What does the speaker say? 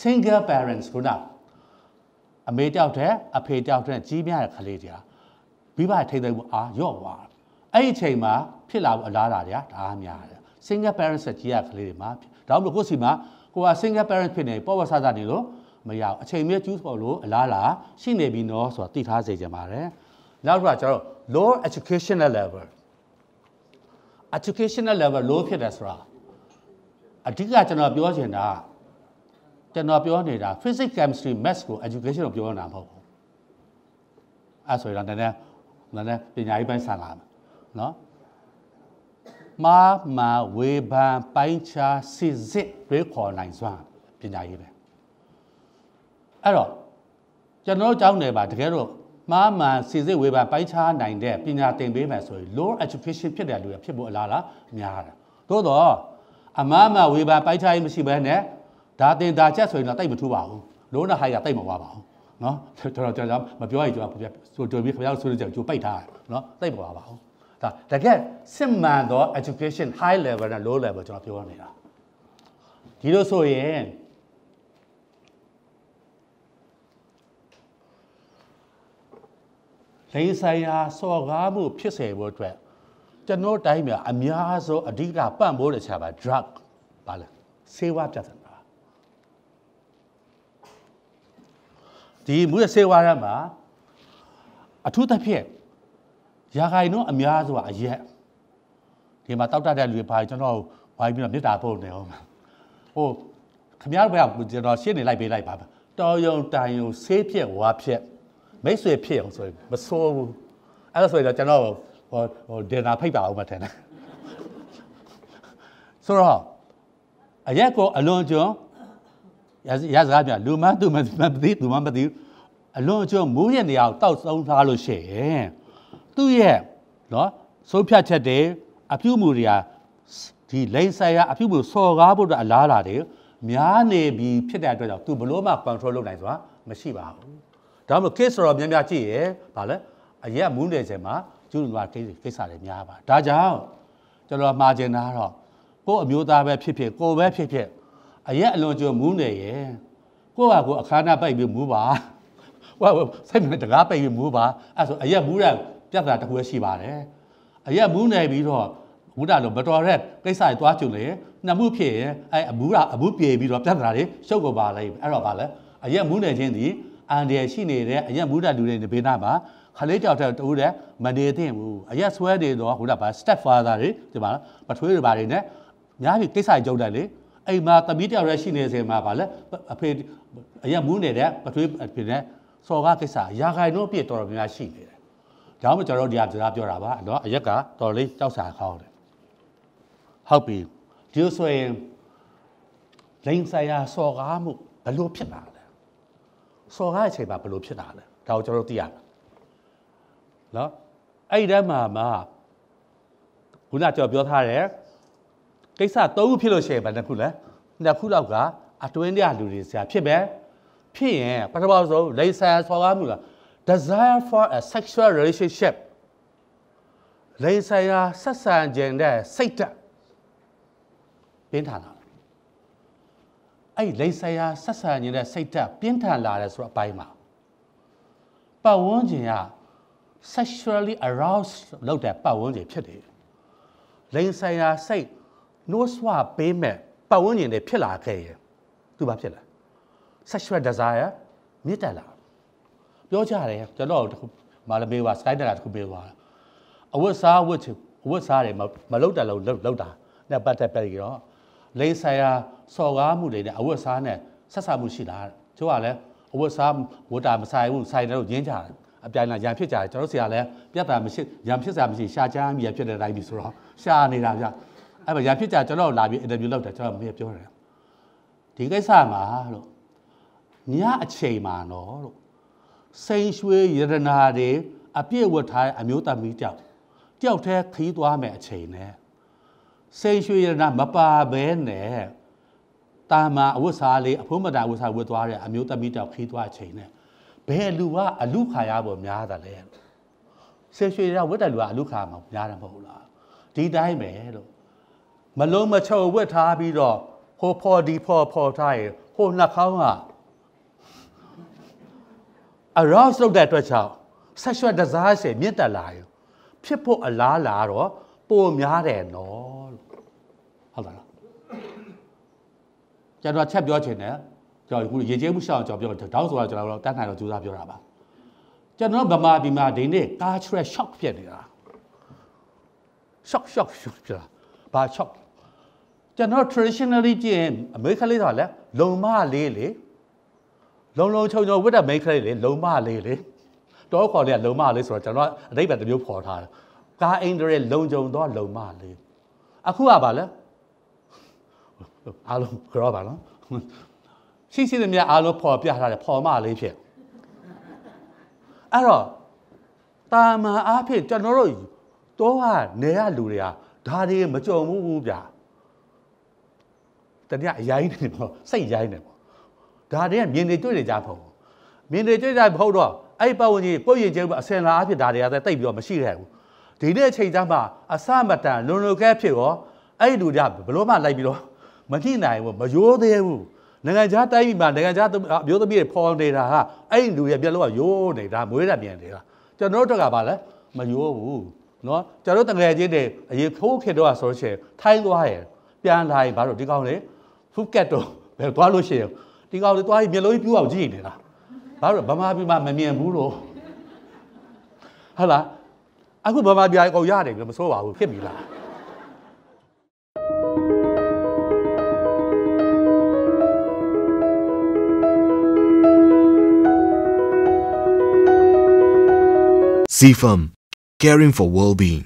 single parents ခုနအမေတယောက်တည်းအဖေတယောက်တည်းကြီးပြတဲ့ကလေးတွေမိဘထိသိမ်းမှုအာရော့သွားအဲ့ဒီအချိန်မှာဖြစ်လာဖို့အလားအလာတွေဒါအများတယ် single parents ကြီးရကလေးတွေမှာဒါမှမဟုတ်ကိုယ်စီမှာကိုက single parent ဖြစ်နေပေါ်ဝဆဆနေလို့မရအောင်အချိန်မြဲကျူးပေါ်လို့အလားလာရှိနေပြီနော်ဆိုတာသိထားစေချင်ပါတယ်နောက်တစ်ခါကျတော့ low educational level educational level low ဖြစ်တယ်ဆိုတာအဓိကကျွန်တော်ပြောချင်တာကျွ န်တော်ပြောနေတာ physics chemistry maths ကို education ကိုပြောနေတာမဟုတ်ဘူးအဲဆိုရင်တော့နည်းနည်းနည်းနည်းပညာရေးပိုင်းဆန်လာမယ်နော်မာမာဝေဘန်ပိုင်းခြားစစ်စစ်တွေခေါ်နိုင်စွမ်းပညာရေးပဲအဲ့တော့ကျွန်တော်ကြောင်းနေပါတကယ်တော့မာမှန်စစ်စစ်ဝေဘန်ပိုင်းခြားနိုင်တဲ့ပညာသင်ပေးမယ်ဆိုရင် low education ဖြစ်တဲ့လူတွေဖြစ်ဖို့အလားလားများတယ်သို့တော့အမမဝေဘန်ပိုင်းခြားရေးမရှိဘဲနဲ့ ဒါတင်ဒါချက်ဆိုရင်တော့တိတ်မထူးပါဘူးလုံးနဲ့ဟိုင်ကတိတ်မဝါပါဘူးနော်ကျွန်တော်ကျွန်တော်မပြောရင်ကျွန်တော်ဆိုတော်ပြီးခင်ဗျားတို့ဆိုလို့ကြိုပိတ်ထားတယ်နော်တိတ်မဝါပါဘူးဒါတကယ်စစ်မှန်သော education high level နဲ့ low level ကျွန်တော်ပြောနေတာဒီလိုဆိုရင်လိန်ဆိုင်ရာစော်ကားမှုဖြစ်စေဖို့အတွက်ကျွန်တော်တိုင်းမှာအများဆုံးအဓိကပံ့ပိုးတဲ့ချက်ပါ drug ပါလဲဆေးဝါးပြဿနာ ဒီမူရဆေးဝါးရမှာအထူးသဖြင့်ရာဂိုင်တော့အများဆုံးအရက်ဒီမှာတောက်တတဲ့လူတွေပါကျွန်တော်ဝိုင်းပြီးတော့မေတ္တာပို့နေအောင်ဟိုခမရဘက်ကကျွန်တော်ရှင်းနေလိုက်ပေးလိုက်ပါတော်ယုံတိုင်ယုံဆေးဖြစ်ဝါဖြစ်မိတ်ဆွေဖြစ်အောင်ဆိုရင်မဆိုးဘူးအဲ့ဒါဆိုရင်တော့ကျွန်တော်ဟိုဟိုဒင်နာဖိတ်ပါအောင်မထင်နဲ့ဆိုတော့အရက်ကိုအလွန်ကျွန်း ရစကားပြလူမသူမမသိသူမမသိအလွန်ကျွန်းမိုးရနေအောင်တောက်သုံးထားလို့ရှိရင်သူ့ရဲ့နော်စိုးဖြတ်ချက်တွေအပြုမှုတွေကဒီလိမ့်ဆိုင်ရာအပြုမှုစော်ကားဖို့အတွက်အလားအလာတွေများနေပြီဖြစ်တဲ့အတွက်ကြောင့်သူဘလို့မှ control လုပ်နိုင်ဆိုတာမရှိပါဘူးဒါမှမဟုတ် case တော့များများကြည့်ရဗာလဲအရက်မူးနေချိန်မှာကျူးလွန်သွားကိစ္စတွေများပါဒါကြောင့်ကျွန်တော်မှားကျင်တာတော့ကို့အမျိုးသားပဲဖြစ်ဖြစ်ကိုပဲဖြစ်ဖြစ် အရက်အလွန်ကျွမူးနေရဲ့ကိုယ့်ဟာကိုအခါနာပိုက်ပြီးမူးပါဟိုစိတ်မတကားပိုက်ပြီးမူးပါအဲ့ဆိုအရက်မူးတဲ့ပြဿနာတစ်ခုရှိပါတယ်အရက်မူးနေပြီးတော့ဘုရားလိုမတော်တဲ့ကိစ္စတွေတွားကြုံလေနှစ်မှုဖြစ်ရင်အဲအဘူးကအဘူးပြေပြီးတော့ပြဿနာတွေရှုပ်ကုန်ပါလိမ့်အဲ့တော့ဗာလဲအရက်မူးနေခြင်းဒီအန်ဒီရရှိနေတဲ့အရက်မူးတဲ့လူတွေနေဘေးနားမှာခလေးကြောက်တဲ့တူတဲ့မနေသင့်ဘူးအရက်ဆွဲတွေတော့ဟိုကဗာ step father တွေဒီမှာပထွေးတွေဗာတွေနဲ့ညာပြီကိစ္စကြုံတယ်လေ အိမ်မှာသမီးတယောက်တည်းရှိနေစေမှာဗာလဲအဖေအရက်မူးနေတဲ့ပထွေးအဖေနဲ့စော်ကားကိစ္စရာခိုင်နှုန်းအပြည့်တော်တော်များများရှိနေတယ်။ဒါမှမကျွန်တော်တို့ဒီဟာစကားပြောတာပါနော်အရက်ကတော်လေးကြောက်စာခေါင်းတယ်။ဟုတ်ပြီ။ဒီဆိုရင်လိန်ဆိုင်ရာစော်ကားမှုဘယ်လိုဖြစ်လာလဲ။စော်ကားအချိန်မှာဘယ်လိုဖြစ်လာလဲ။ဒါကိုကျွန်တော်တို့သိရမယ်။နော်အဲ့ဒီတည်းမှာမှခုနကျွန်တော်ပြောထားတယ် ကိစ္စ၃ခုဖြစ်လို့ရှိရင်ဘယ်နှခုလဲ။နှစ်ခုလောက်ကအတွင်းတဲ့လူတွေဆရာဖြစ်ပဲ။ဖြစ်ရင်ပထမဆုံးလိင်ဆိုင်ဆော်ကားမှုလား desire for a sexual relationship လိင်ဆိုင်ရာဆက်ဆံခြင်းတဲ့စိတ်တက်ပြင်းထန်လာအဲ့လိင်ဆိုင်ရာဆက်ဆံခြင်းတဲ့စိတ်တက်ပြင်းထန်လာတယ်ဆိုတော့အပိုင်းမှာပတ်ဝန်းကျင်က sexually aroused လုပ်တဲ့ပတ်ဝန်းကျင်ဖြစ်တယ်လိင်ဆိုင်ရာစိတ် နှိုးဆွပေးမဲ့ပတ်ဝန်းကျင်တွေဖြစ်လာခဲ့ရင်သူဘာဖြစ်လဲ sexual desire မြင့်တက်လာပြောကြတယ်ကျွန်တော်မာလဘေးက sky တက်တာတခုပေးသွားအဝတ်စားဝတ်အဝတ်စားတယ်မလုတ်တယ်လို့လုတ်တာနဲ့ပတ်သက်ပြီးတော့လိန်ဆိုင်ရာစော်ကားမှုတွေနဲ့အဝတ်စားနဲ့ဆက်ဆံမှုရှိတာကျိုးကလည်းအဝတ်စားဝတ်တာမဆိုင်ဘူးဆိုင်တယ်လို့ညင်းကြတယ်အပြိုင်လာရံဖြစ်ကြတယ်ကျွန်တော်ဆရာလည်းပြတ်တာမရှိရံဖြစ်စရာမရှိရှာချမ်းပြီးဖြစ်တဲ့တိုင်းပြီဆိုတော့ရှာနေတာဗျ အဲ့မှာရံဖြစ်ကြကျွန်တော်လာပြီးအင်တာဗျူးလုပ်တယ်ကျွန်တော်မေးပြောတယ်ဒီကိစ္စမှာလို့ညအချိန်မှာနော်လို့စိန်ရွှေရတနာတွေအပြည့်ဝတ်ထားတဲ့အမျိုးသမီးတယောက်တယောက်တည်းခီးသွားမယ်အချိန်နဲ့စိန်ရွှေရတနာမပါဘဲနဲ့တာမန်အဝတ်စားလေးအဖိုးမတာဝတ်စားဝတ်သွားတဲ့အမျိုးသမီးတယောက်ခီးသွားအချိန်နဲ့ဘယ်လူကအလူခါရပေါ်များတာလဲစိန်ရွှေရဝတ်တဲ့လူကအလူခါမှာများတယ်မဟုတ်လားဒီတိုင်းပဲလို့ မလုံးမချုံဝတ်ထားပြီးတော့ဟိုဖော်ဒီဖော်ဖော်ထားရင်ဟဟိုနှာခေါင်းကအရော့ဆုပ်တဲ့အတွက်ကြောင့် sexual desire ရှင်မြင့်တက်လာရင်ဖြစ်ဖို့အလားလာတော့ပိုများတယ်နော်လို့ဟုတ်လားကျွန်တော်ချက်ပြောချင်တယ်ကျွန်တော်ခုရေကျေးမှုရှောင်းကျွန်တော်ပြောတောင်းဆိုတာကျွန်တော်တော့တန်းနိုင်တော့ကြိုးစားပြောတာပါကျွန်တော်ဗမာပြည်မှာဒီနေ့ cultural shock ဖြစ်နေတာ shock shock shock ဖြစ်တာဘာ shock ကျွန်တော် traditionally ကြည့်ရင်အမေရိကလေးတော့လဲလုံမလေးလေလုံလုံချုံချုံဝတ်တဲ့မိန်းကလေးလေလုံမလေးလေတော့ခေါ်လေးကလုံမလေးဆိုတော့ကျွန်တော်အတိတ်ပဲတစ်မျိုးဖော်ထားတယ်ကားအိမ်တွေလုံကြုံတော့လုံမလေးအခုကပါလဲအားလုံးကြောပါနော်ရှိရှိသမျှအားလုံးဖော်ပြထားတယ်ဖော်မလေးဖြစ်အဲ့တော့တာမန်အားဖြင့်ကျွန်တော်တို့တော့ကနေရလူတွေကဒါတွေမကြုံဘူးဗျာ တတိယအရင်နေပေါ့စိတ်ရိုင်းနေပေါ့ဒါတည်းကမြင်နေတွေ့နေကြဖို့မြင်နေတွေ့ကြဖို့တော့အဲ့ပတ်ဝန်းကျင်ပုတ်ရင်ကျုပ်အစင်လာအဖြစ်ဒါတွေကတိတ်ပြီးတော့မရှိခဲ့ဘူးဒီနေ့အချိန်ကျမှအစမတန်လွန်လွန်ကဲဖြစ်ရောအဲ့လူတွေကဘလို့မှလိုက်ပြီးတော့မကြည့်နိုင်ဘူးမရိုးသေးဘူးနိုင်ငံခြားတိုင်းပြည်မှာနိုင်ငံခြားအမျိုးသမီးတွေပေါ်နေတာဟာအဲ့လူတွေပြက်လို့ကရိုးနေတာမွေးတာမြန်နေတာကျွန်တော်တို့ကပါလဲမရိုးဘူးနော်ကျွန်တော်တို့တကယ်ချင်းတွေအရင်ဖိုးခင်တော့ဆိုလို့ရှိရင်ထိုင်းသွားရယ်ပြန်လာရင်ဘာလို့ဒီကောင်လေး ဖုကက်တော့ဘယ်သွားလို့ရှိရင်ဒီကောင်လေသွားရင်မျက်လုံးကြီးပြူအောင်ကြည့်နေတာဘာလို့ဗမာပြည်မှာမမြင်ဘူးလို့ဟုတ်လားအခုဗမာပြည်အကောင်ရတယ်ကမစိုးပါဘူးဖြစ်ပြီလား CFAM, caring for well-being.